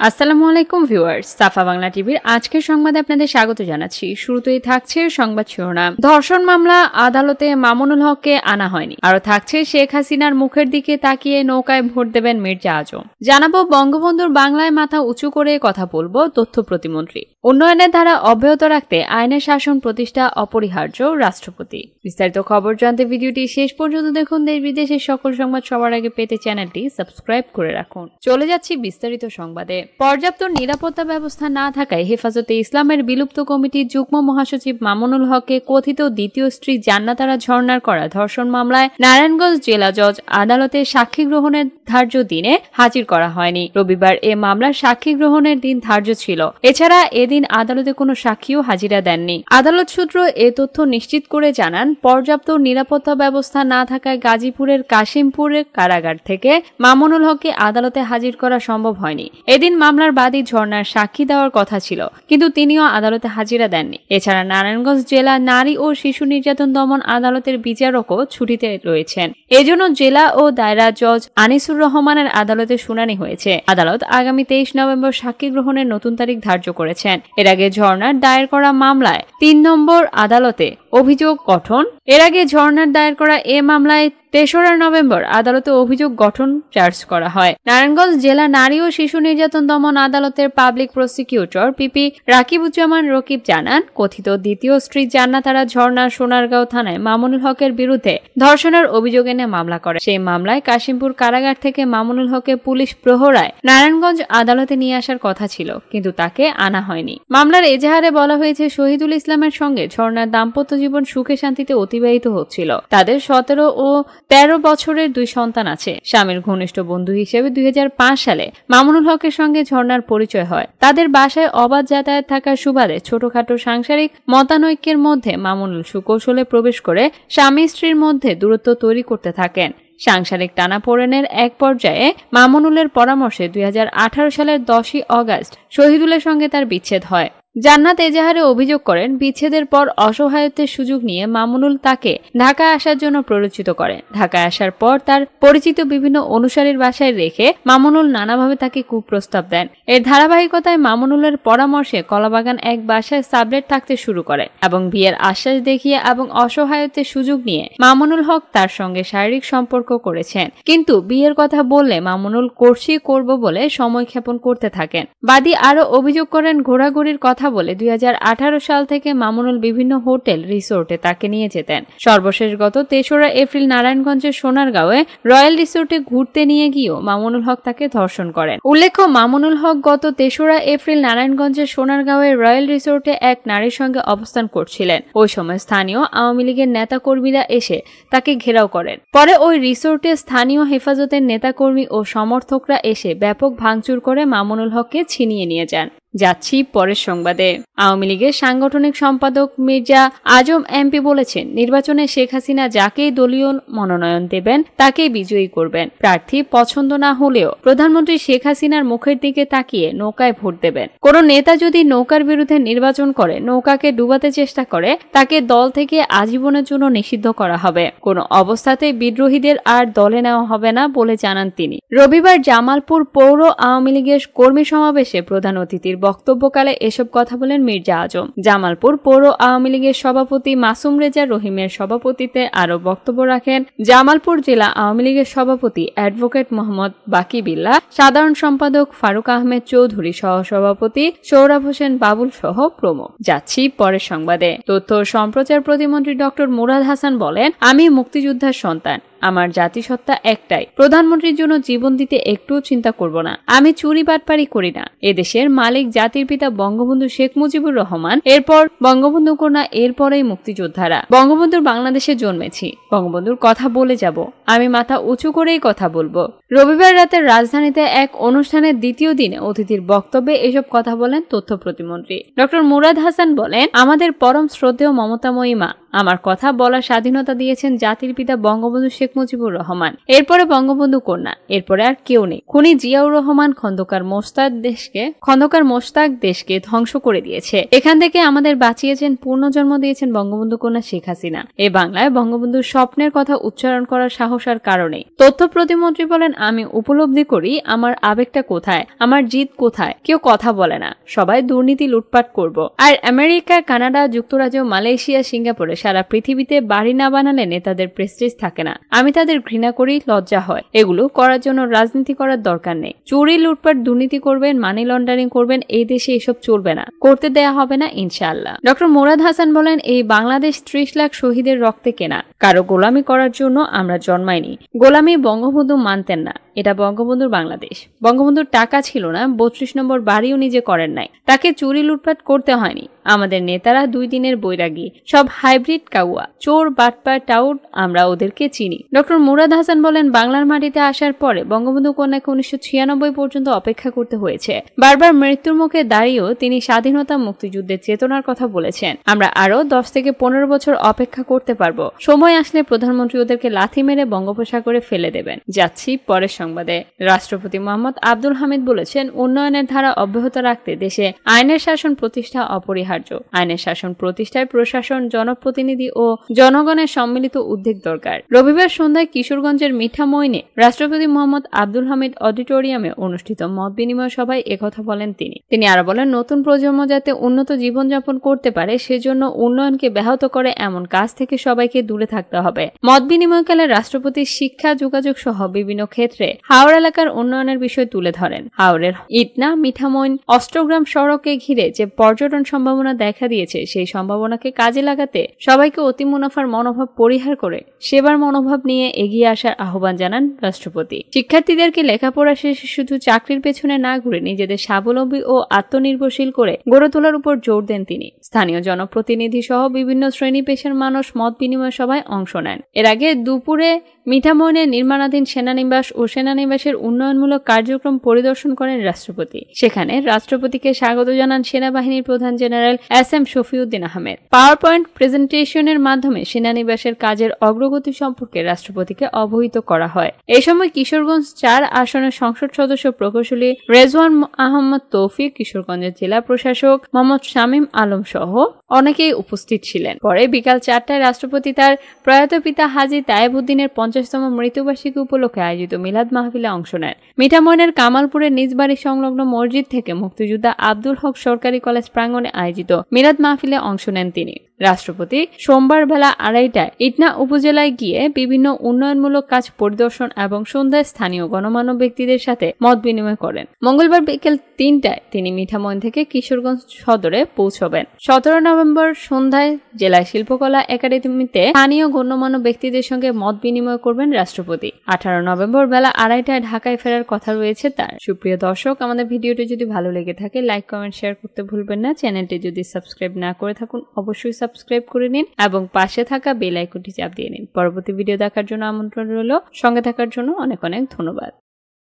আসসালামু আলাইকুম ভিউয়ার্স, সাফা বাংলা টিভির আজকের সংবাদে আপনাদের স্বাগত জানাচ্ছি। শুরুতেই থাকছে সংবাদ শিরোনাম। ধর্ষণ মামলা আদালতে মামুনুল হককে আনা হয়নি। আরও থাকছে শেখ হাসিনার মুখের দিকে তাকিয়ে নৌকায় ভোট দেবেন মির্জা আজম। জানাব বঙ্গবন্ধুর বাংলায় মাথা উঁচু করে কথা বলব তথ্য প্রতিমন্ত্রী। উন্নয়নের ধারা অব্যাহত রাখতে আইনের শাসন প্রতিষ্ঠা অপরিহার্য রাষ্ট্রপতি। বিস্তারিত খবর জানতে ভিডিওটি শেষ পর্যন্ত দেখুন। দেশ বিদেশের সকল সংবাদ সবার আগে পেতে চ্যানেলটি সাবস্ক্রাইব করে রাখুন। চলে যাচ্ছি বিস্তারিত সংবাদে। পর্যাপ্ত নিরাপত্তা ব্যবস্থা না থাকায় হেফাজতে ইসলামের বিলুপ্ত কমিটির যুগ্ম মহাসচিব মামুনুল হককে কথিত দ্বিতীয় স্ত্রী জান্নাতারা ঝর্ণার করা ধর্ষণ মামলায় নারায়ণগঞ্জ জেলা জজ আদালতে সাক্ষী গ্রহণের ধার্য দিনে হাজির করা হয়নি। রবিবার এ মামলার সাক্ষী গ্রহণের দিন ধার্য ছিল। এছাড়া এদিন আদালতে কোনো সাক্ষীও হাজিরা দেননি। আদালত সূত্র এ তথ্য নিশ্চিত করে জানান, পর্যাপ্ত নিরাপত্তা ব্যবস্থা না থাকায় গাজীপুরের কাশিমপুরের কারাগার থেকে মামুনুল হককে আদালতে হাজির করা সম্ভব হয়নি। এদিন মামলার বাদী ঝর্ণার সাক্ষী দেওয়ার কথা ছিল, কিন্তু তিনিও আদালতে হাজিরা দেননি। এছাড়া নারায়ণগঞ্জ জেলা নারী ও শিশু নির্যাতন দমন আদালতের বিচারকও ছুটিতে রয়েছেন। এজন্য জেলা ও দায়রা জজ আনিসুর রহমানের আদালতে শুনানি হয়েছে। আদালত আগামী তেইশ নভেম্বর সাক্ষী গ্রহণের নতুন তারিখ ধার্য করেছেন। এর আগে ঝর্ণার দায়ের করা মামলায় তিন নম্বর আদালতে অভিযোগ গঠন। এর আগে ঝর্ণার দায়ের করা এ মামলায় তেসরা নভেম্বর আদালতে অভিযোগ গঠন চার্জ করা হয়। নারায়ণগঞ্জ জেলা নারী ও শিশু নির্যাতন দমন আদালতের public prosecutor PP Rakibuzzaman Rakib জানান, কথিত দ্বিতীয় স্ত্রী জান্নাতারা ঝর্ণা সোনারগাঁও থানায় মামুনুল হকের বিরুদ্ধে ধর্ষণের অভিযোগ এনে মামলা করে। সেই মামলায় কাশিমপুর কারাগার থেকে মামুনুল হকে পুলিশ প্রহরায় নারায়ণগঞ্জ আদালতে নিয়ে আসার কথা ছিল, কিন্তু তাকে আনা হয়নি। মামলার এজাহারে বলা হয়েছে, শহীদুল ইসলামের সঙ্গে ঝর্ণার দাম্পত্য জীবন সুখে শান্তিতে অতিবাহিত হচ্ছিল। তাদের সতেরো ও তেরো বছরের দুই সন্তান আছে। স্বামীর ঘনিষ্ঠ বন্ধু হিসেবে দুই হাজার পাঁচ সালে মামুনুল হকের সঙ্গে ঝর্ণার পরিচয় হয়। তাদের বাসায় অবাধ যাতায়াত থাকার সুবাদে ছোটখাটো সাংসারিক মতানৈক্যের মধ্যে মামুনুল সুকৌশলে প্রবেশ করে স্বামী স্ত্রীর মধ্যে দূরত্ব তৈরি করতে থাকেন। সাংসারিক টানাপোড়েনের এক পর্যায়ে মামুনুলের পরামর্শে দুই হাজার আঠারো সালের দশই অগাস্ট শহীদুলের সঙ্গে তার বিচ্ছেদ হয়। জান্নাত এজাহারে অভিযোগ করেন, বিচ্ছেদের পর অসহায়ত্বের সুযোগ নিয়ে মামুনুল তাকে ঢাকায় আসার জন্য প্ররোচিত করেন ঢাকায় আসার পর তার পরিচিত বিভিন্ন অনুসারীর বাসায় রেখে মামুনুল নানাভাবে তাকে কুপ্রস্তাব দেন। এর ধারাবাহিকতায় মামুনুলের পরামর্শে কলাবাগান এক বাসায় সাবলেট থাকতে শুরু করে এবং বিয়ের আশ্বাস দেখিয়ে এবং অসহায়ত্বের সুযোগ নিয়ে মামুনুল হক তার সঙ্গে শারীরিক সম্পর্ক করেছেন। কিন্তু বিয়ের কথা বললে মামুনুল করছি করব বলে সময় ক্ষেপণ করতে থাকেন। বাদী আরও অভিযোগ করেন, ঘোরাঘুরির কথা কথা বলে দুই হাজার আঠারো সাল থেকে মামুনুল বিভিন্ন হোটেল, রিসোর্টে তাকে নিয়ে যেতেন। সর্বশেষ গত তেসরা এপ্রিল নারায়ণগঞ্জের সোনারগাঁওয়ে রয়্যাল রিসোর্টে ঘুরতে নিয়ে গিয়েও মামুনুল হক তাকে ধর্ষণ করেন। উল্লেখ্য, মামুনুল হক গত তেসরা এপ্রিল নারায়ণগঞ্জের সোনারগাঁওয়ের রয়্যাল রিসোর্টে এক নারীর সঙ্গে অবস্থান করছিলেন। ওই সময় স্থানীয় আওয়ামী লীগের নেতাকর্মীরা এসে তাকে ঘেরাও করেন। পরে ওই রিসোর্টে স্থানীয় হেফাজতের নেতাকর্মী ও সমর্থকরা এসে ব্যাপক ভাঙচুর করে মামুনুল হককে ছিনিয়ে নিয়ে যান। যাচ্ছি পরের সংবাদে। আওয়ামী লীগের সাংগঠনিক সম্পাদক মির্জা আজম এমপি বলেছেন, নির্বাচনে শেখ হাসিনা যাকেই দলীয় মনোনয়ন দেবেন তাকেই বিজয়ী করবেন। প্রার্থী পছন্দ না হলেও প্রধানমন্ত্রী শেখ হাসিনার মুখের দিকে তাকিয়ে নৌকায় ভোট দেবেন। কোন নেতা যদি নৌকার বিরুদ্ধে নির্বাচন করে, নৌকাকে ডুবাতে চেষ্টা করে, তাকে দল থেকে আজীবনের জন্য নিষিদ্ধ করা হবে। কোন অবস্থাতে বিদ্রোহীদের আর দলে নেওয়া হবে না বলে জানান তিনি। রবিবার জামালপুর পৌর আওয়ামী লীগের কর্মী সমাবেশে প্রধান অতিথির বক্তব্যকালে এসব কথা বলেন মির্জা আজম। জামালপুর পৌর আওয়ামী লীগের সভাপতি মাসুম রেজা রহিমের সভাপতিতে আরও বক্তব্য রাখেন জামালপুর জেলা আওয়ামী লীগের সভাপতি অ্যাডভোকেট মোহাম্মদ বাকি বিল্লা, সাধারণ সম্পাদক ফারুক আহমেদ চৌধুরী সহ সভাপতি সৌরভ হোসেন বাবুল সহ প্রমুখ। যাচ্ছি পরের সংবাদে। তথ্য সম্প্রচার প্রতিমন্ত্রী ডক্টর মুরাদ হাসান বলেন, আমি মুক্তিযোদ্ধার সন্তান। আমার জাতিসত্তা একটাই। প্রধানমন্ত্রীর জন্য জীবন দিতে একটুও চিন্তা করব না। আমি চুরি বাটপারি করি না। এদেশের মালিক, জাতির পিতা বঙ্গবন্ধু শেখ মুজিবুর রহমান, এরপর বঙ্গবন্ধু কন্যা, এরপরেই মুক্তিযোদ্ধারা। বঙ্গবন্ধুর বাংলাদেশে জন্মেছি। বঙ্গবন্ধুর কথা বলে যাব। আমি মাথা উঁচু করেই কথা বলব। রবিবার রাতে রাজধানীতে এক অনুষ্ঠানের দ্বিতীয় দিনে অতিথির বক্তব্যে এসব কথা বলেন তথ্য প্রতিমন্ত্রী। ডক্টর মুরাদ হাসান বলেন, আমাদের পরম শ্রদ্ধেয় মমতাময়ী মা। আমার কথা বলার স্বাধীনতা দিয়েছেন জাতির পিতা বঙ্গবন্ধু শেখ মুজিবুর রহমান, এরপরে বঙ্গবন্ধু কন্যা, এরপরে আর কেউ নেই। খুনি জিয়াউর রহমান খন্দকার মোস্তাক দেশকে, খন্দকার মোস্তাক দেশকে ধ্বংস করে দিয়েছে। এখান থেকে আমাদের বাঁচিয়েছেন, পূর্ণজন্ম দিয়েছেন বঙ্গবন্ধু কন্যা শেখ হাসিনা। এ বাংলায় বঙ্গবন্ধুর স্বপ্নের কথা উচ্চারণ করার সাহস আর কারণে। তথ্য প্রতিমন্ত্রী বলেন, আমি উপলব্ধি করি, আমার আবেগটা কোথায়, আমার জিত কোথায়, কেউ কথা বলে না। সবাই দুর্নীতি লুটপাট করব। আর আমেরিকা, কানাডা, যুক্তরাজ্য, মালয়েশিয়া, সিঙ্গাপুরে সারা পৃথিবীতে বাড়ি না বানালে নেতাদের প্রেস্টিজ থাকে না। আমি তাদের ঘৃণা করি লজ্জা হয়। এগুলো করার জন্য রাজনীতি করার দরকার নেই। চুরি, লুটপাট, দুর্নীতি করবেন মানি লন্ডারিং করবেন, এই দেশে এসব চলবে না। করতে দেয়া হবে না, ইনশাআল্লাহ। ডক্টর মোরাদ হাসান বলেন, এই বাংলাদেশ ত্রিশ লাখ শহীদের রক্তে কেনা। কারও গোলামি করার জন্য আমরা জন্মাইনি। গোলামি বঙ্গবন্ধু মানতেন না। এটা বঙ্গবন্ধুর বাংলাদেশ। বঙ্গবন্ধুর টাকা ছিল না, বত্রিশ নম্বর বাড়িও নিজে করেন নাই। তাকে চুরি, লুটপাট করতে হয়নি। আমাদের নেতারা দুই দিনের বৈরাগী, সব হাইব্রিড কাউয়া, চোর, বাটপার টাউট আমরা ওদেরকে চিনি। ডক্টর মুরাদ হাসান বলেন, বাংলার মাটিতে আসার পরে বঙ্গবন্ধু কন্যাকে উনিশশো ছিয়ানব্বই পর্যন্ত অপেক্ষা করতে হয়েছে। বারবার মৃত্যুর মুখে দাঁড়িয়েও তিনি স্বাধীনতা মুক্তিযুদ্ধের চেতনার কথা বলেছেন। আমরা আরও দশ থেকে পনেরো বছর অপেক্ষা করতে পারব। সময় আসলে প্রধানমন্ত্রী ওদেরকে লাথি মেরে বঙ্গোপসাগরে ফেলে দেবেন। যাচ্ছি পরের সংবাদে। রাষ্ট্রপতি মোহাম্মদ আব্দুল হামিদ বলেছেন, উন্নয়নের ধারা অব্যাহত রাখতে দেশে আইনের শাসন প্রতিষ্ঠা অপরিহার্য। আইনের শাসন প্রতিষ্ঠায় প্রশাসন, জনপ্রতিনিধি ও জনগণের সম্মিলিত উদ্যোগ দরকার। রবিবার সন্ধ্যায় কিশোরগঞ্জের মিঠামইনে রাষ্ট্রপতি মোহাম্মদ আব্দুল হামিদ অডিটোরিয়ামে অনুষ্ঠিত মত বিনিময় সভায় একথা বলেন তিনি। তিনি আরও বলেন, নতুন প্রজন্ম যাতে উন্নত জীবনযাপন করতে পারে, সেজন্য উন্নয়নকে ব্যাহত করে এমন কাজ থেকে সবাইকে দূরে থাকতে হবে। মত বিনিময়কালে রাষ্ট্রপতি শিক্ষা, যোগাযোগ সহ বিভিন্ন ক্ষেত্রে হাওড় এলাকার উন্নয়নের বিষয় তুলে ধরেন। হাওড়ের ইটনা মিঠামইন অষ্টগ্রাম সড়কে ঘিরে যে পর্যটন সম্ভাবনা দেখা দিয়েছে, সেই সম্ভাবনাকে কাজে লাগাতে সবাইকে অতি মুনাফার মনোভাব পরিহার করে সেবার মনোভাব নিয়ে এগিয়ে আসার আহ্বান জানান রাষ্ট্রপতি। শিক্ষার্থীদেরকে লেখাপড়া শেষে শুধু চাকরির পেছনে না ঘুরে নিজেদের স্বাবলম্বী ও আত্মনির্ভরশীল করে গড়ে তোলার উপর জোর দেন তিনি। স্থানীয় জনপ্রতিনিধি সহ বিভিন্ন শ্রেণি পেশার মানুষ মত বিনিময় সভায় অংশ নেন। এর আগে দুপুরে মিঠামইনে নির্মাণাধীন সেনানিবাস ও সেনানিবাসের উন্নয়নমূলক কার্যক্রম পরিদর্শন করেন রাষ্ট্রপতি। সেখানে রাষ্ট্রপতিকে স্বাগত জানান সেনাবাহিনীর প্রধান general S M Shafiuddin Ahmed. Power point প্রেজেন্টেশনের মাধ্যমে সেনানিবাসের কাজের অগ্রগতি সম্পর্কে রাষ্ট্রপতিকে অবহিত করা হয়। এই সময় কিশোরগঞ্জ চার আসনের সংসদ সদস্য প্রকৌশলী রেজওয়ান আহমদ তৌফিক, কিশোরগঞ্জের জেলা প্রশাসক মোহাম্মদ শামীম আলম সহ অনেকেই উপস্থিত ছিলেন। পরে বিকাল চারটায় রাষ্ট্রপতি তার প্রয়াত পিতা হাজি তায়েবুদ্দিনের পঞ্চাশতম মৃত্যুবার্ষিকী উপলক্ষে আয়োজিত মিলাদ মাহফিলে অংশ নেন। মিঠামইনের কামালপুরের নিজ বাড়ি সংলগ্ন মসজিদ থেকে মুক্তিযোদ্ধা আব্দুল হক সরকারি কলেজ প্রাঙ্গণে আয়োজিত মিলাদ মাহফিলে অংশ নেন তিনি। রাষ্ট্রপতি। সোমবার বেলা আড়াইটায় ইটনা উপজেলায় গিয়ে বিভিন্ন উন্নয়নমূলক কাজ পরিদর্শন এবং সন্ধ্যায় স্থানীয় গণমান্য ব্যক্তিদের সাথে মত বিনিময় করেন। মঙ্গলবার বিকেল তিনটায় তিনি মিঠামইন থেকে কিশোরগঞ্জ সদরে পৌঁছবেন। সতেরো নভেম্বর সন্ধ্যায় জেলা শিল্পকলা একাডেমিতে স্থানীয় গণ্যমান্য ব্যক্তিদের সঙ্গে মত বিনিময় করবেন রাষ্ট্রপতি। আঠারো নভেম্বর বেলা আড়াইটায় ঢাকায় ফেরার কথা রয়েছে তার। সুপ্রিয় দর্শক, আমাদের ভিডিওটি যদি ভালো লেগে থাকে, লাইক, কমেন্ট, শেয়ার করতে ভুলবেন না। চ্যানেলটি যদি সাবস্ক্রাইব না করে থাকুন, অবশ্যই সাবস্ক্রাইব করে নিন এবং পাশে থাকা বেল আইকনটি চাপ দিয়ে নিন। পরবর্তী ভিডিও দেখার জন্য আমন্ত্রণ রইল। সঙ্গে থাকার জন্য অনেক অনেক ধন্যবাদ।